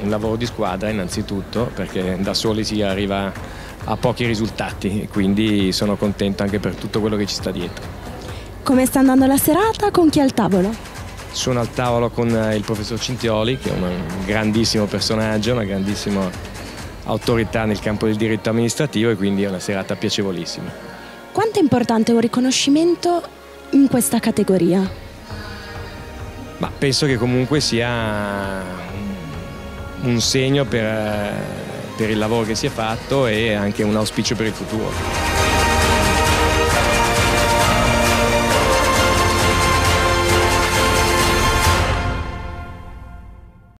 un lavoro di squadra innanzitutto, perché da soli si arriva a pochi risultati e quindi sono contento anche per tutto quello che ci sta dietro. Come sta andando la serata? Con chi è al tavolo? Sono al tavolo con il professor Cintioli, che è un grandissimo personaggio, una grandissima autorità nel campo del diritto amministrativo e quindi è una serata piacevolissima. Quanto è importante un riconoscimento in questa categoria? Ma penso che comunque sia un segno per, per il lavoro che si è fatto e anche un auspicio per il futuro.